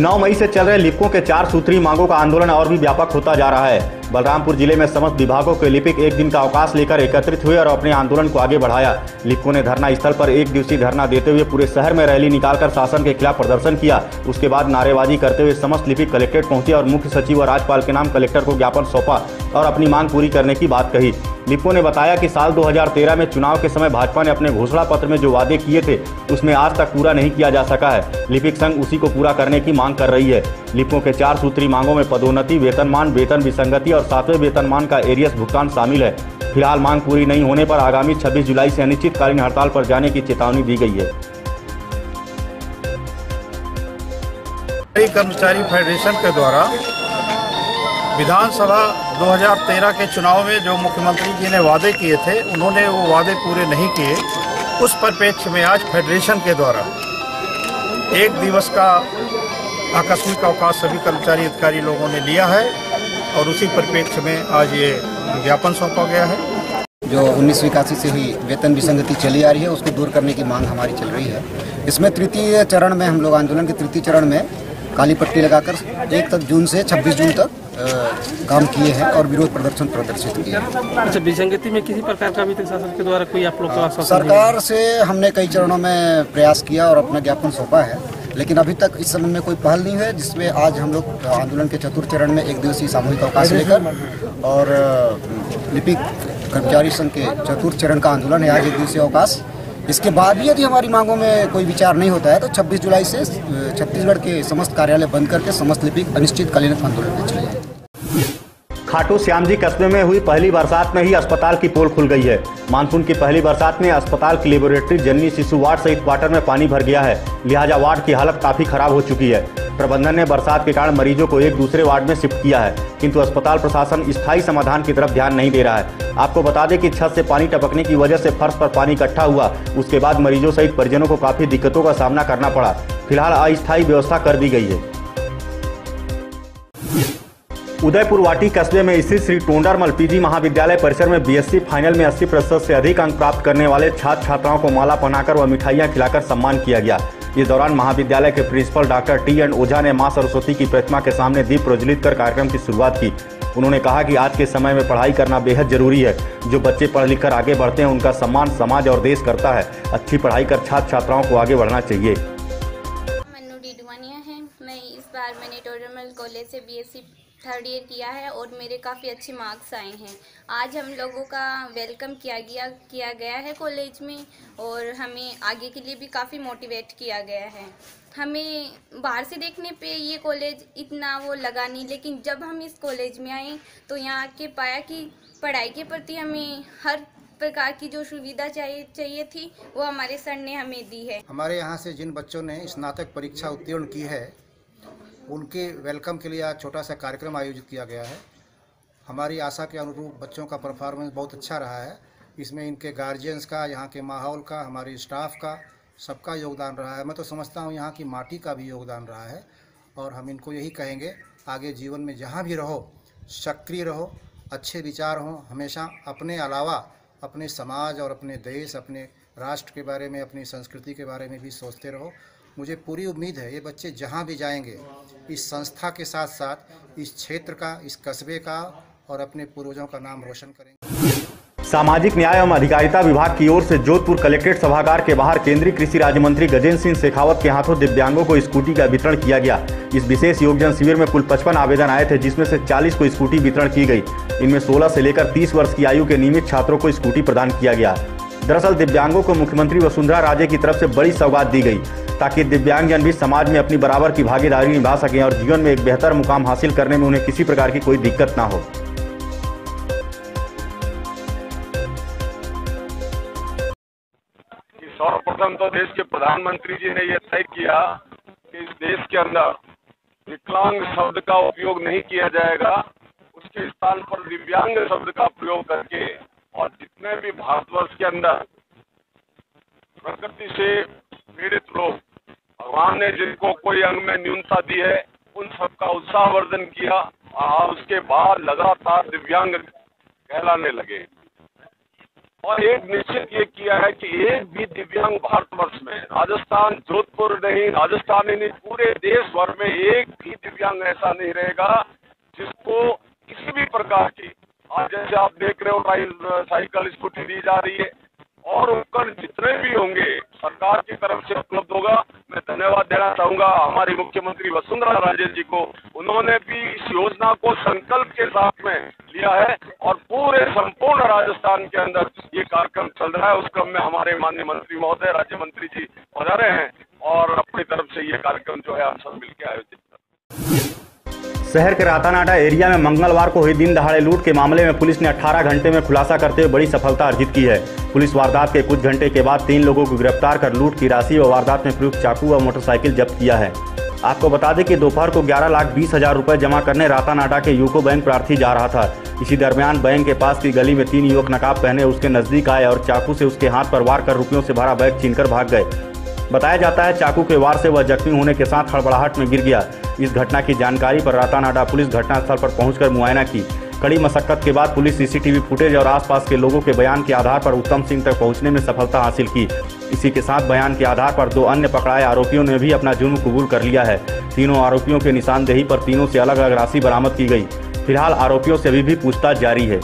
नौ मई से चल रहे लिपकों के चार सूत्री मांगों का आंदोलन और भी व्यापक होता जा रहा है। बलरामपुर ज़िले में समस्त विभागों के लिपिक एक दिन का अवकाश लेकर एकत्रित हुए और अपने आंदोलन को आगे बढ़ाया। लिपिकों ने धरना स्थल पर एक दिवसीय धरना देते हुए पूरे शहर में रैली निकालकर शासन के खिलाफ प्रदर्शन किया। उसके बाद नारेबाजी करते हुए समस्त लिपिक कलेक्ट्रेट पहुँचे और मुख्य सचिव और राज्यपाल के नाम कलेक्टर को ज्ञापन सौंपा और अपनी मांग पूरी करने की बात कही। लिपो ने बताया कि साल 2013 में चुनाव के समय भाजपा ने अपने घोषणा पत्र में जो वादे किए थे, उसमें आज तक पूरा नहीं किया जा सका है। लिपिक संघ उसी को पूरा करने की मांग कर रही है। लिपिकों के चार सूत्री मांगों में पदोन्नति, वेतनमान, वेतन विसंगति और सातवें वेतनमान का एरियस भुगतान शामिल है। फ़िलहाल मांग पूरी नहीं होने पर आगामी 26 जुलाई से अनिश्चितकालीन हड़ताल पर जाने की चेतावनी दी गई है। कर्मचारी फेडरेशन के द्वारा विधानसभा 2013 के चुनाव में जो मुख्यमंत्री जी ने वादे किए थे, उन्होंने वो वादे पूरे नहीं किए। उस परिप्रेक्ष्य में आज फेडरेशन के द्वारा एक दिवस का आकस्मिक अवकाश सभी कर्मचारी, अधिकारी लोगों ने लिया है। और उसी परिप्रेक्ष्य में आज ये ज्ञापन सौंपा गया है। जो उन्नीस इक्यासी से ही वेतन विसंगति चली आ रही है उसको दूर करने की मांग हमारी चल रही है। इसमें तृतीय चरण में हम लोग आंदोलन के तृतीय चरण में काली पट्टी लगाकर एक तक जून से 26 जून तक काम किए हैं और विरोध प्रदर्शन प्रदर्शित किए हैं। अच्छा विसंगति में किसी प्रकार का अभी तक शासन के द्वारा कोई आप लोग का सरकार से हमने कई चरणों में प्रयास किया और अपना ज्ञापन सौंपा है। लेकिन अभी तक इस संबंध में कोई पहल नहीं है जिसमें आज हम लोग आंदोलन के चतुर्थ चरण में एक दिवसीय सामूहिक अवकाश लेकर और लिपिक कर्मचारी संघ के चतुर्थ चरण का आंदोलन है आज एक दिवसीय अवकाश। इसके बाद भी यदि हमारी मांगों में कोई विचार नहीं होता है तो 26 जुलाई से छत्तीसगढ़ के समस्त कार्यालय बंद करके समस्त लिपिक अनिश्चितकालीन आंदोलन में चले खाटू श्याम जी कस्बे में हुई पहली बरसात में ही अस्पताल की पोल खुल गई है। मानसून की पहली बरसात में अस्पताल की लेबोरेटरी जननी शिशु वार्ड सहित क्वार्टर में पानी भर गया है। लिहाजा वार्ड की हालत काफ़ी खराब हो चुकी है। प्रबंधन ने बरसात के कारण मरीजों को एक दूसरे वार्ड में शिफ्ट किया है, किंतु अस्पताल प्रशासन स्थायी समाधान की तरफ़ ध्यान नहीं दे रहा है। आपको बता दें कि छत से पानी टपकने की वजह से फर्श पर पानी इकट्ठा हुआ। उसके बाद मरीजों सहित परिजनों को काफ़ी दिक्कतों का सामना करना पड़ा। फ़िलहाल अस्थायी व्यवस्था कर दी गई है। उदयपुर वाटी कस्बे में स्थित श्री टोंडरमल पीजी महाविद्यालय परिसर में बीएससी फाइनल में 80 प्रतिशत से अधिक अंक प्राप्त करने वाले छात्र छात्राओं को माला पहनाकर व मिठाइयाँ खिलाकर सम्मान किया गया। इस दौरान महाविद्यालय के principal doctor T N Ojha ने माँ सरस्वती की प्रतिमा के सामने दीप प्रज्वलित कर कार्यक्रम की शुरुआत की। उन्होंने कहा कि आज के समय में पढ़ाई करना बेहद ज़रूरी है। जो बच्चे पढ़ लिख कर आगे बढ़ते हैं, उनका सम्मान समाज और देश करता है। अच्छी पढ़ाई कर छात्र छात्राओं को आगे बढ़ना चाहिए। मैं इस बार मैंने टोरमल कॉलेज से बीएससी थर्ड ईयर किया है और मेरे काफ़ी अच्छे मार्क्स आए हैं। आज हम लोगों का वेलकम किया गया किया गया है कॉलेज में और हमें आगे के लिए भी काफ़ी मोटिवेट किया गया है। हमें बाहर से देखने पे ये कॉलेज इतना वो लगा नहीं, लेकिन जब हम इस कॉलेज में आए तो यहाँ आके पाया कि पढ़ाई के प्रति हमें हर प्रकार की जो सुविधा चाहिए चाहिए थी, वो हमारे सर ने हमें दी है। हमारे यहाँ से जिन बच्चों ने स्नातक परीक्षा उत्तीर्ण की है उनके वेलकम के लिए आज छोटा सा कार्यक्रम आयोजित किया गया है। हमारी आशा के अनुरूप बच्चों का परफॉर्मेंस बहुत अच्छा रहा है। इसमें इनके गार्जियंस का, यहाँ के माहौल का, हमारे स्टाफ का, सबका योगदान रहा है। मैं तो समझता हूँ यहाँ की माटी का भी योगदान रहा है और हम इनको यही कहेंगे, आगे जीवन में जहाँ भी रहो, सक्रिय रहो, अच्छे विचार हों, हमेशा अपने अलावा अपने समाज और अपने देश, अपने राष्ट्र के बारे में, अपनी संस्कृति के बारे में भी सोचते रहो। मुझे पूरी उम्मीद है, ये बच्चे जहाँ भी जाएँगे, इस संस्था के साथ साथ इस क्षेत्र का, इस कस्बे का और अपने पूर्वजों का नाम रोशन करेंगे। सामाजिक न्याय एवं अधिकारिता विभाग की ओर से जोधपुर कलेक्ट्रेट सभागार के बाहर केंद्रीय कृषि राज्य मंत्री गजेंद्र सिंह शेखावत के हाथों दिव्यांगों को स्कूटी का वितरण किया गया। इस विशेष योगदान शिविर में कुल पचपन आवेदन आए थे, जिसमें से 40 को स्कूटी वितरण की गई। इनमें 16 से लेकर 30 वर्ष की आयु के नियमित छात्रों को स्कूटी प्रदान किया गया। दरअसल दिव्यांगों को मुख्यमंत्री वसुंधरा राजे की तरफ़ से बड़ी सौगात दी गई। ताकि दिव्यांगजन भी समाज में अपनी बराबर की भागीदारी निभा सकें और जीवन में एक बेहतर मुकाम हासिल करने में उन्हें किसी प्रकार की कोई दिक्कत ना हो। सर्वप्रथम तो देश के प्रधानमंत्री जी ने यह तय किया कि इस देश के अंदर विकलांग शब्द का उपयोग नहीं किया जाएगा, उसके स्थान पर दिव्यांग शब्द का प्रयोग करके और जितने भी भारतवर्ष के अंदर प्रकृति से पीड़ित लोग भगवान ने जिनको कोई अंग में न्यूनता दी है, उन सबका उत्साहवर्धन किया। और उसके बाद लगातार दिव्यांग कहलाने लगे। और एक निश्चित ये किया है कि एक भी दिव्यांग भारतवर्ष में, राजस्थान, जोधपुर नहीं, राजस्थान ही नहीं पूरे देश भर में एक भी दिव्यांग ऐसा नहीं रहेगा, जिसको किसी भी प्रकार की, आज जैसे आप देख रहे हो साइकिल, स्कूटी दी जा रही है। और उपकरण जितने भी होंगे, सरकार की तरफ़ से उपलब्ध होगा। मैं धन्यवाद देना चाहूँगा हमारी मुख्यमंत्री वसुंधरा राजे जी को। उन्होंने भी इस योजना को संकल्प के साथ में लिया है और पूरे संपूर्ण राजस्थान के अंदर ये कार्यक्रम चल रहा है। उस क्रम में हमारे माननीय मंत्री महोदय, राज्य मंत्री जी पधारे हैं और अपनी तरफ़ से ये कार्यक्रम जो है हम सब मिलकर आयोजित कर रहे। शहर के रातानाडा एरिया में मंगलवार को हुई दिन दहाड़े लूट के मामले में पुलिस ने 18 घंटे में खुलासा करते हुए बड़ी सफलता अर्जित की है। पुलिस वारदात के कुछ घंटे के बाद तीन लोगों को गिरफ़्तार कर लूट की राशि व वारदात में प्रयुक्त चाकू व मोटरसाइकिल जब्त किया है। आपको बता दें कि दोपहर को ग्यारह लाख बीस हज़ार रुपए जमा करने रातानाडा के यूको बैंक प्रार्थी जा रहा था। इसी दरमियान बैंक के पास की गली में तीन युवक नकाब पहने उसके नज़दीक आए और चाकू से उसके हाथ पर वार कर रुपयों से भरा बैग छीनकर भाग गए। बताया जाता है, चाकू के वार से वह जख्मी होने के साथ हड़बड़ाहट में गिर गया। इस घटना की जानकारी पर रातानाडा पुलिस घटनास्थल पर पहुंचकर मुआयना की। कड़ी मशक्कत के बाद पुलिस सीसीटीवी फुटेज और आसपास के लोगों के बयान के आधार पर उत्तम सिंह तक पहुँचने में सफलता हासिल की। इसी के साथ बयान के आधार पर दो अन्य पकड़ाए आरोपियों ने भी अपना जुर्म कबूल कर लिया है। तीनों आरोपियों के निशानदेही पर तीनों से अलग अलग राशि बरामद की गई। फ़िलहाल आरोपियों से अभी भी पूछताछ जारी है।